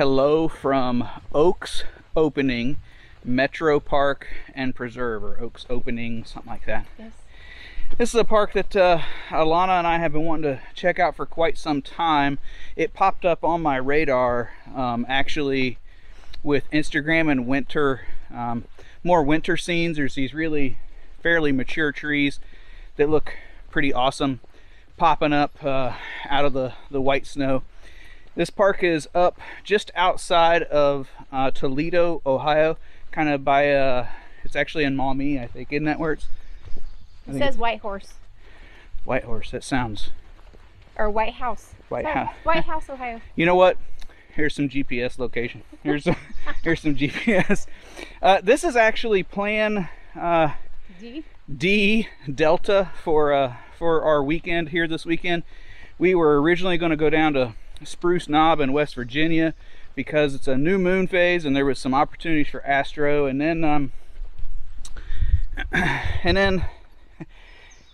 hello from Oaks Opening Metro Park and Preserve, or Oaks Opening, something like that. Yes. This is a park that uh, Alana and I have been wanting to check out for quite some time. It popped up on my radar um, actually with Instagram and winter, um, more winter scenes. There's these really fairly mature trees that look pretty awesome popping up uh, out of the, the white snow. This park is up just outside of uh, Toledo, Ohio, kind of by, uh, it's actually in Maumee, I think. Isn't that where it's? I It says White Horse White Horse. That sounds. or White House. White Sorry, House. White House, Ohio. You know what? Here's some GPS location. Here's some, here's some GPS. Uh, this is actually Plan uh, D. D Delta for uh, for our weekend here this weekend. We were originally going to go down to Spruce Knob in West Virginia because it's a new moon phase and there was some opportunities for astro. And then um, and then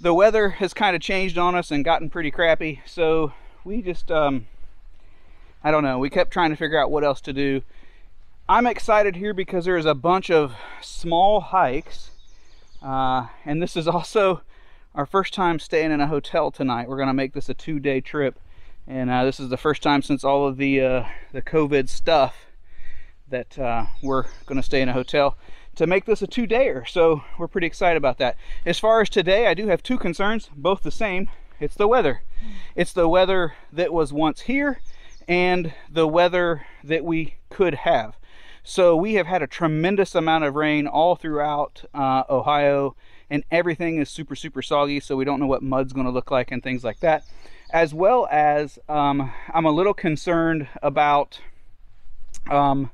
the weather has kind of changed on us and gotten pretty crappy. So we just um, I don't know. We kept trying to figure out what else to do. I'm excited here because there's a bunch of small hikes. Uh, and this is also our first time staying in a hotel tonight. We're gonna make this a two-day trip and uh, this is the first time since all of the uh, the COVID stuff that uh, we're gonna stay in a hotel to make this a two-dayer. So we're pretty excited about that. As far as today I do have two concerns both the same. It's the weather. It's the weather that was once here and the weather that we could have. So we have had a tremendous amount of rain all throughout uh, Ohio and everything is super super soggy so we don't know what mud's going to look like and things like that as well as um, I'm a little concerned about um,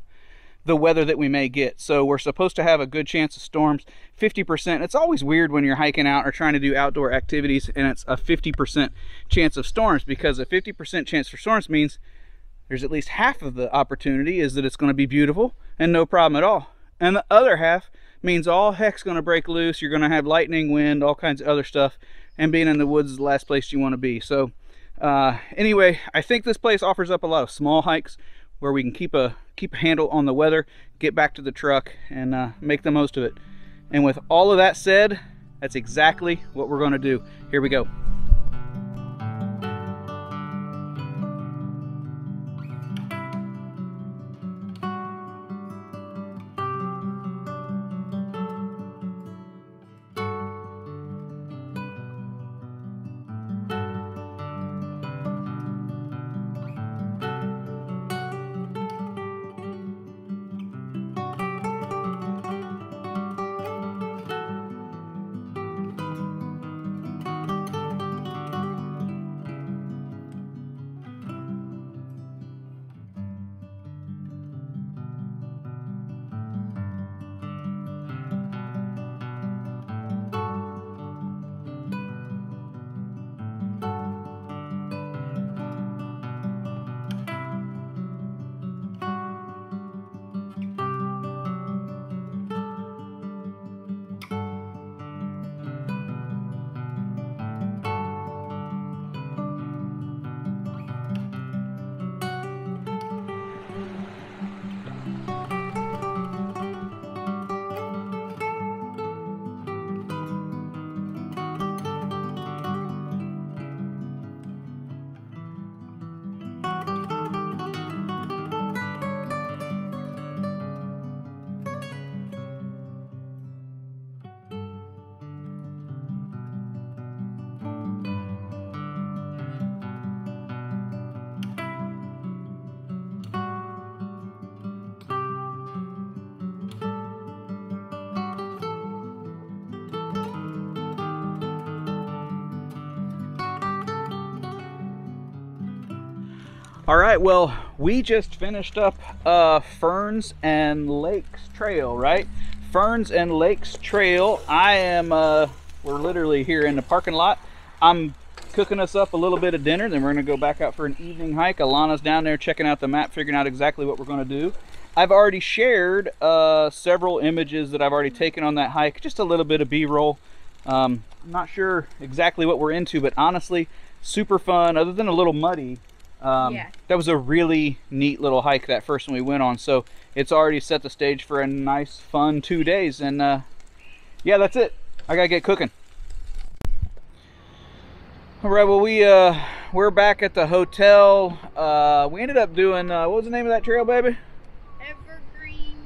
the weather that we may get. So we're supposed to have a good chance of storms, 50%. It's always weird when you're hiking out or trying to do outdoor activities and it's a 50% chance of storms because a 50% chance for storms means there's at least half of the opportunity is that it's going to be beautiful and no problem at all. And the other half means all heck's going to break loose. You're going to have lightning, wind, all kinds of other stuff. And being in the woods is the last place you want to be. So uh, anyway, I think this place offers up a lot of small hikes where we can keep a keep a handle on the weather, get back to the truck, and uh, make the most of it. And with all of that said, that's exactly what we're going to do. Here we go. All right, well, we just finished up uh, Ferns and Lakes Trail, right? Ferns and Lakes Trail. I am, uh, we're literally here in the parking lot. I'm cooking us up a little bit of dinner, then we're gonna go back out for an evening hike. Alana's down there checking out the map, figuring out exactly what we're gonna do. I've already shared uh, several images that I've already taken on that hike, just a little bit of B-roll. Um, I'm not sure exactly what we're into, but honestly, super fun, other than a little muddy. Um, Yeah. That was a really neat little hike that first one we went on. So it's already set the stage for a nice, fun two days. And uh, yeah, that's it. I gotta get cooking. All right. Well, we uh, we're back at the hotel. Uh, we ended up doing uh, what was the name of that trail, baby? Evergreen.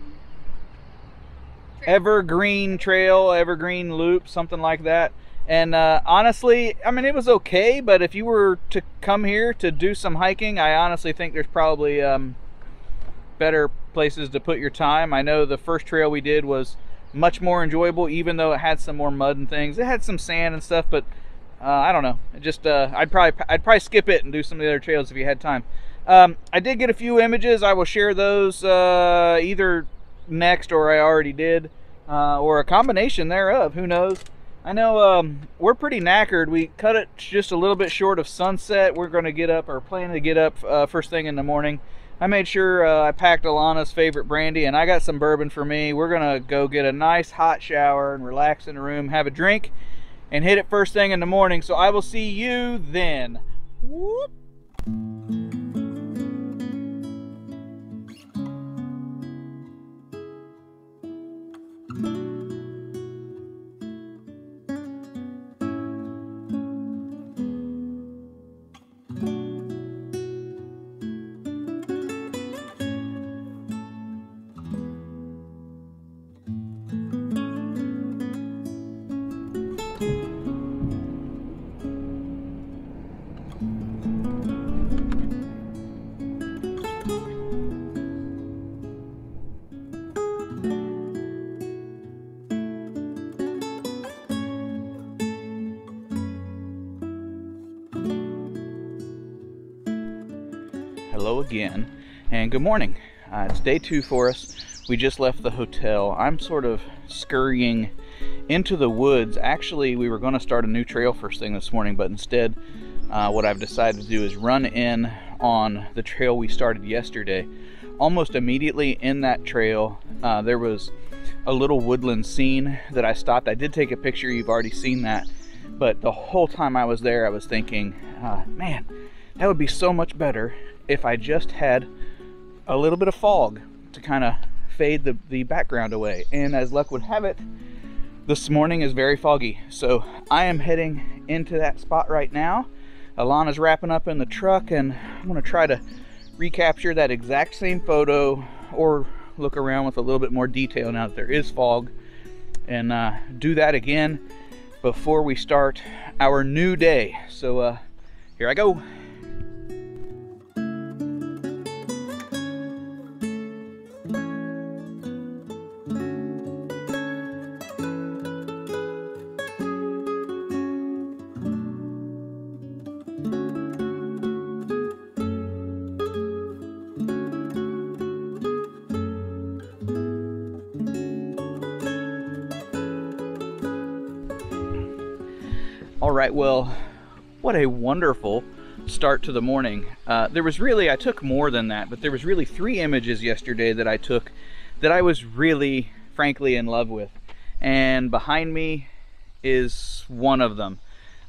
Evergreen Trail, Evergreen Loop, something like that. And uh, honestly, I mean, it was okay, but if you were to come here to do some hiking, I honestly think there's probably um, better places to put your time. I know the first trail we did was much more enjoyable, even though it had some more mud and things. It had some sand and stuff, but uh, I don't know. It just uh, I'd probably I'd probably skip it and do some of the other trails if you had time. Um, I did get a few images. I will share those uh, either next or I already did, uh, or a combination thereof. Who knows? I know um, we're pretty knackered. We cut it just a little bit short of sunset. We're going to get up, or planning to get up uh, first thing in the morning. I made sure uh, I packed Alana's favorite brandy, and I got some bourbon for me. We're going to go get a nice hot shower and relax in the room, have a drink, and hit it first thing in the morning. So I will see you then. Whoop. Again, and good morning. Uh, it's day two for us. We just left the hotel. I'm sort of scurrying into the woods. Actually, we were going to start a new trail first thing this morning, but instead, uh, what I've decided to do is run in on the trail we started yesterday. Almost immediately in that trail, uh, there was a little woodland scene that I stopped. I did take a picture, you've already seen that, but the whole time I was there, I was thinking, uh, man, that would be so much better if I just had a little bit of fog to kind of fade the, the background away. And as luck would have it, this morning is very foggy. So I am heading into that spot right now. Alana's wrapping up in the truck, and I'm to try to recapture that exact same photo or look around with a little bit more detail now that there is fog and uh, do that again before we start our new day. So uh, here I go. Right, well, what a wonderful start to the morning. Uh, there was really, I took more than that, but there was really three images yesterday that I took that I was really, frankly, in love with. And behind me is one of them.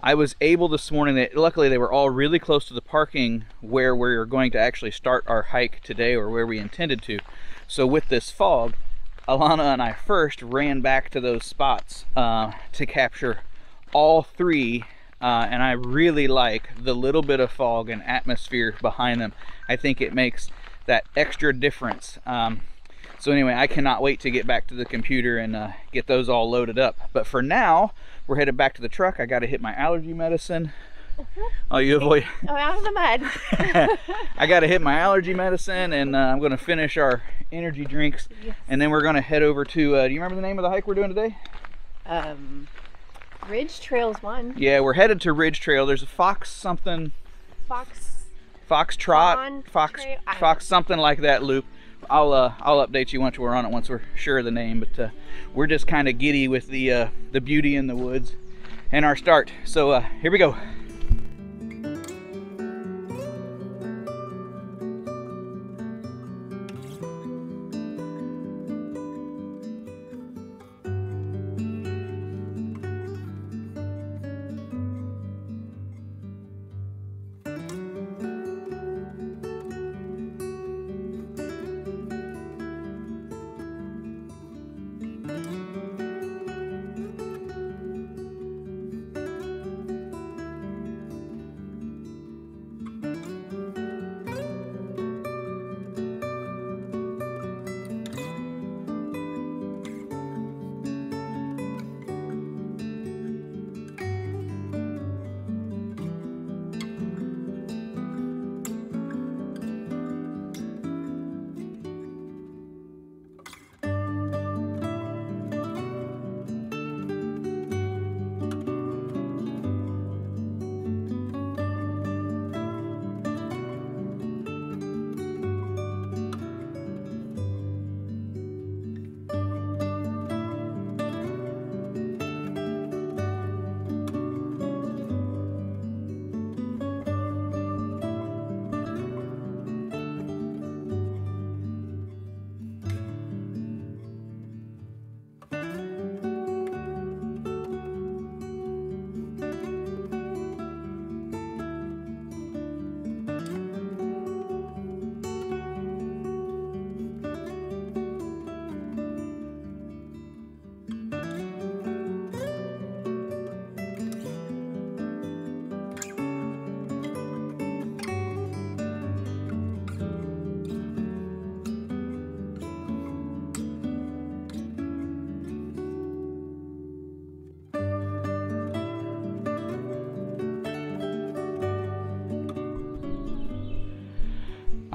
I was able this morning, that luckily they were all really close to the parking where we're going to actually start our hike today or where we intended to. So with this fog, Alana and I first ran back to those spots uh, to capture all three uh, and I really like the little bit of fog and atmosphere behind them. I think it makes that extra difference. Um, so anyway, I cannot wait to get back to the computer and uh, get those all loaded up. But for now, we're headed back to the truck. I got to hit my allergy medicine. Oh, you avoid. Oh, out of the mud. I got to hit my allergy medicine, and uh, I'm going to finish our energy drinks, Yes. and then we're going to head over to. Uh, do you remember the name of the hike we're doing today? um, Ridge Trails one. Yeah, we're headed to Ridge Trail. There's a fox something, Fox. fox trot, fox, Trail? Fox something like that loop. I'll uh, I'll update you once we're on it once we're sure of the name. But uh, we're just kind of giddy with the uh, the beauty in the woods and our start. So uh, here we go.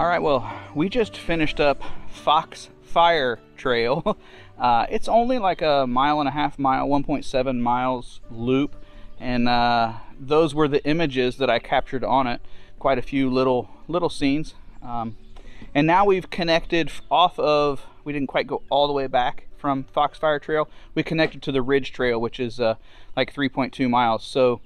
All right, well, we just finished up Fox Fire Trail. Uh, it's only like a mile and a half mile, 1.7 miles loop, and uh, those were the images that I captured on it. Quite a few little little scenes, um, and now we've connected off of. We didn't quite go all the way back from Fox Fire Trail. We connected to the Ridge Trail, which is uh, like 3.2 miles. So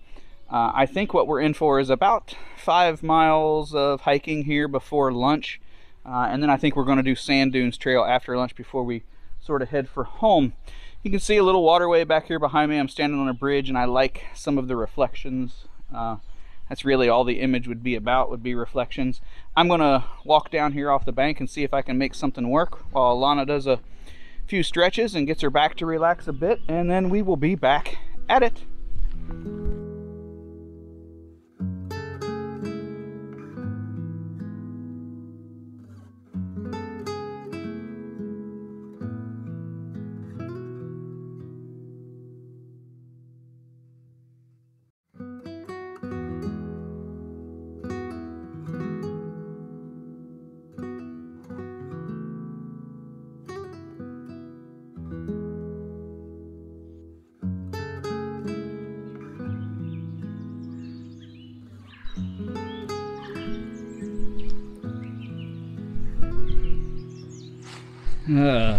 uh, I think what we're in for is about five miles of hiking here before lunch. Uh, and then I think we're going to do Sand Dunes Trail after lunch before we sort of head for home. You can see a little waterway back here behind me. I'm standing on a bridge and I like some of the reflections. Uh, that's really all the image would be about, would be reflections. I'm going to walk down here off the bank and see if I can make something work while Alana does a few stretches and gets her back to relax a bit. And then we will be back at it. Uh.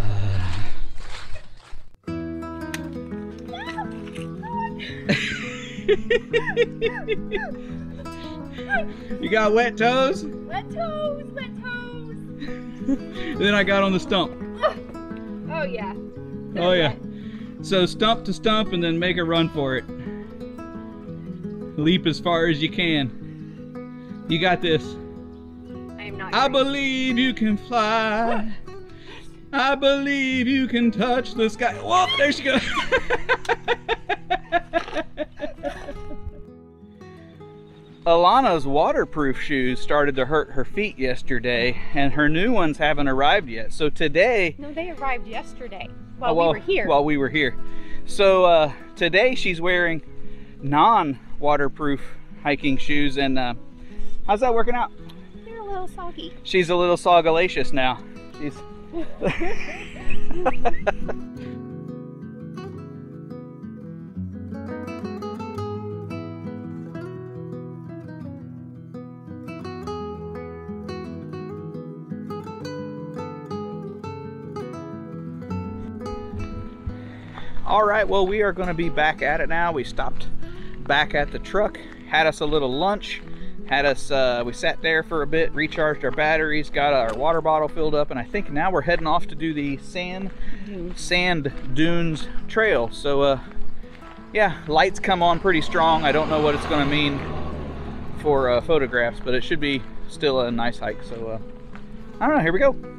you got wet toes? Wet toes, wet toes. then I got on the stump. Oh yeah. Oh yeah. So stump to stump and then make a run for it. Leap as far as you can. You got this. I am not. I believe you can fly. I believe you can touch the sky. Whoa, there she goes. Alana's waterproof shoes started to hurt her feet yesterday, and her new ones haven't arrived yet. So today, No, they arrived yesterday while Oh, well, we were here. While we were here. So uh, today she's wearing non-waterproof hiking shoes, and uh, how's that working out? They're a little soggy. She's a little sogalacious now. She's All right, well, we are going to be back at it now. We stopped back at the truck, had us a little lunch, had us, uh, we sat there for a bit, recharged our batteries, got our water bottle filled up, and I think now we're heading off to do the sand, sand dunes trail. So, uh, yeah, lights come on pretty strong. I don't know what it's going to mean for uh, photographs, but it should be still a nice hike. So, uh, I don't know, here we go.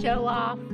Show off.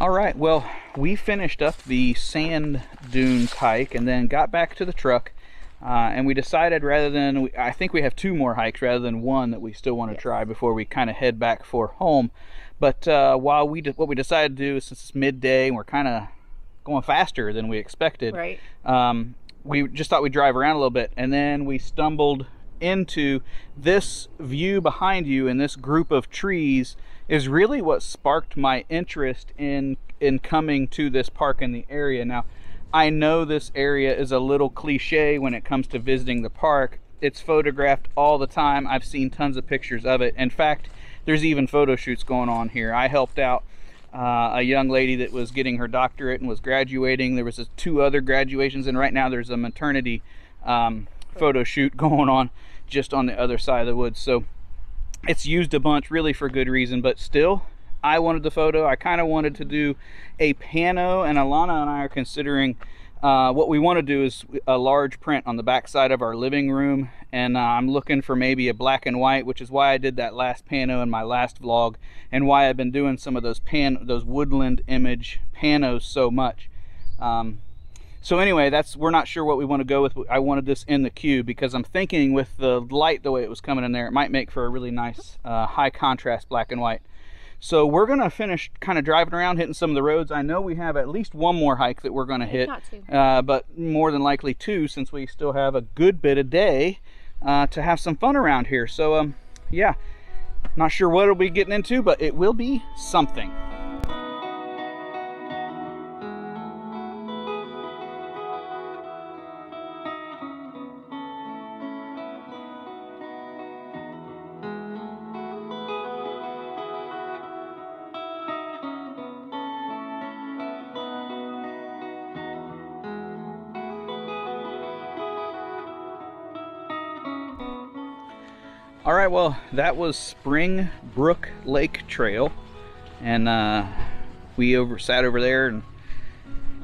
All right, well, we finished up the sand dunes hike and then got back to the truck. Uh, and we decided rather than, I think we have two more hikes rather than one that we still want to Yes. try before we kind of head back for home. But uh, while we, what we decided to do is since it's midday and we're kind of going faster than we expected, Right. um, we just thought we'd drive around a little bit and then we stumbled into this view behind you and this group of trees is really what sparked my interest in in coming to this park in the area. Now i know this area is a little cliche when it comes to visiting the park. It's photographed all the time. I've seen tons of pictures of it. In fact there's even photo shoots going on here. I helped out uh, a young lady that was getting her doctorate and was graduating. There was two other graduations, and right now there's a maternity um, photo shoot going on just on the other side of the woods. So it's used a bunch, really for good reason, but still, I wanted the photo. I kind of wanted to do a pano, and Alana and I are considering. Uh, what we want to do is a large print on the back side of our living room and uh, I'm looking for maybe a black and white which is why I did that last pano in my last vlog and why I've been doing some of those pan those woodland image panos so much um, so anyway that's we're not sure what we want to go with I wanted this in the queue because I'm thinking with the light the way it was coming in there it might make for a really nice uh, high contrast black and white so we're gonna finish kind of driving around hitting some of the roads I know we have at least one more hike that we're gonna hit not two. uh, but more than likely two since we still have a good bit of day uh, to have some fun around here. So, um, yeah, not sure what it'll be getting into, but it will be something. All right, well, that was Spring Brook Lake Trail, and uh, we over sat over there and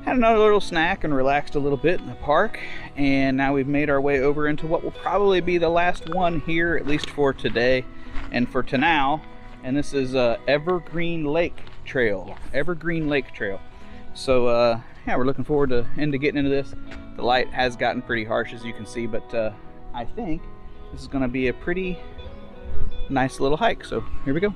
had another little snack and relaxed a little bit in the park. And now we've made our way over into what will probably be the last one here, at least for today and for to now. And this is uh, Evergreen Lake Trail. Evergreen Lake Trail. So uh, yeah, we're looking forward to into getting into this. The light has gotten pretty harsh, as you can see, but uh, I think this is going to be a pretty nice little hike. So here we go.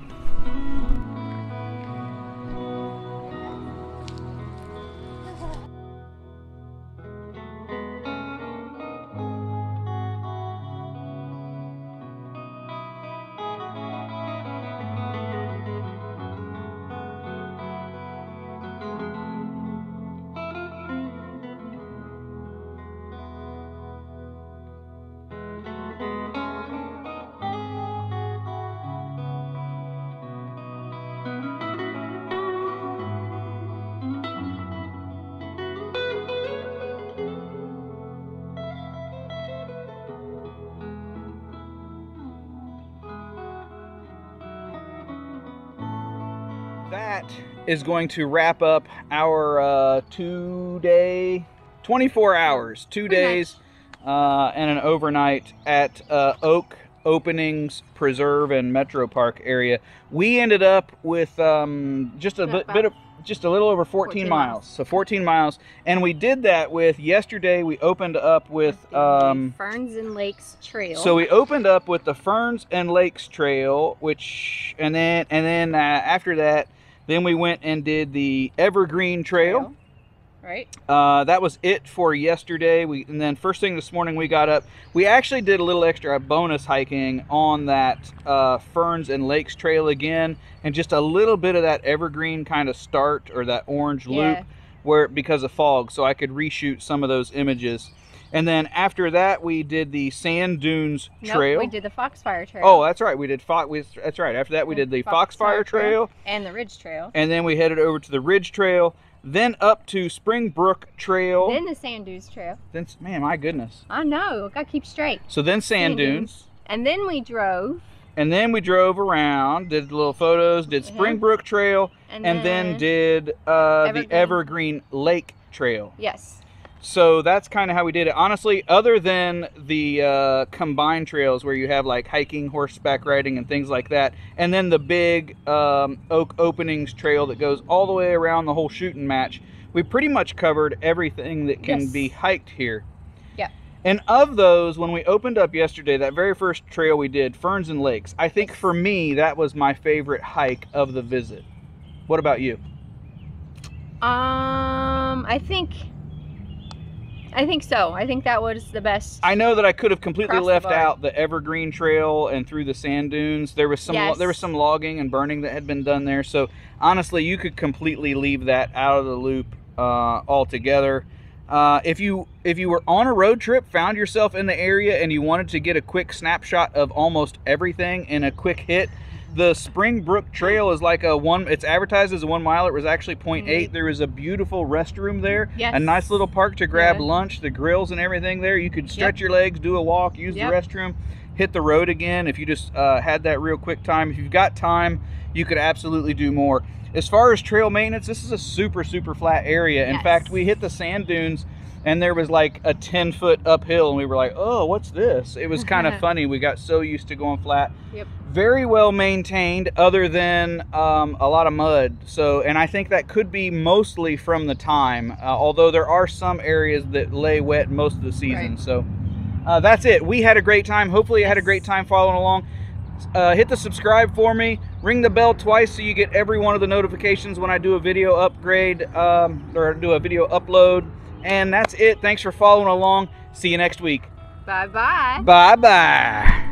Is going to wrap up our uh, two day 24 hours two Pretty days uh, and an overnight at uh, oak openings preserve and metro park area we ended up with um, just a bit, bit of just a little over 14, 14 miles. miles. so 14 miles and we did that with yesterday we opened up with um, Ferns and Lakes Trail. so we opened up with the Ferns and Lakes Trail, which and then and then uh, after that, then we went and did the Evergreen Trail. Right? Uh, that was it for yesterday. We and then first thing this morning we got up. We actually did a little extra bonus hiking on that uh, Ferns and Lakes Trail again, and just a little bit of that Evergreen kind of start or that orange loop Yeah. where because of fog, so I could reshoot some of those images. And then after that, we did the Sand Dunes Nope, Trail. we did the Foxfire Trail. Oh, that's right. We did Fox. We, that's right. After that, we did the Foxfire Foxfire Trail, and the Ridge Trail. and then we headed over to the Ridge Trail, then up to Springbrook Trail. Then the Sand Dunes Trail. Then, man, my goodness. I know. Gotta keep straight. So then Sand Sand Dunes, And then we drove. and then we drove around, did little photos, did Uh-huh. Springbrook Trail, And, and then did uh, the Evergreen. Evergreen Lake Trail. Yes. So that's kind of how we did it. Honestly, other than the uh, combined trails where you have like hiking, horseback riding, and things like that, and then the big um, oak openings trail that goes all the way around the whole shooting match, we pretty much covered everything that can Yes. be hiked here. Yeah. And of those, when we opened up yesterday, that very first trail we did, Ferns and Lakes, I think for me, that was my favorite hike of the visit. What about you? Um, I think. I think so. I think that was the best. I know that I could have completely Across the left board. out the Evergreen Trail and through the sand dunes. There was some Yes. there was some logging and burning that had been done there. So honestly, you could completely leave that out of the loop uh, altogether. Uh, if you if you were on a road trip, found yourself in the area, and you wanted to get a quick snapshot of almost everything in a quick hit, the Springbrook Trail is like a one. It's advertised as a one mile. It was actually 0.8. Mhm. There was a beautiful restroom there, Yes. a nice little park to grab Yeah. lunch, the grills and everything there. You could stretch Yep. your legs, do a walk, use Yep. the restroom, hit the road again. If you just uh, had that real quick time, if you've got time, you could absolutely do more. As far as trail maintenance, this is a super super flat area. In Yes. fact, we hit the sand dunes and there was like a 10 foot uphill and we were like oh what's this? It was kind of funny. We got so used to going flat. Yep. very well maintained other than um, a lot of mud. So and i think that could be mostly from the time uh, although there are some areas that lay wet most of the season. Right. so uh, that's it. We had a great time. Hopefully you had a great time following along. Uh, hit the subscribe for me. Ring the bell twice so you get every one of the notifications when i do a video upgrade um, or do a video upload and that's it. Thanks for following along. See you next week. Bye bye. bye bye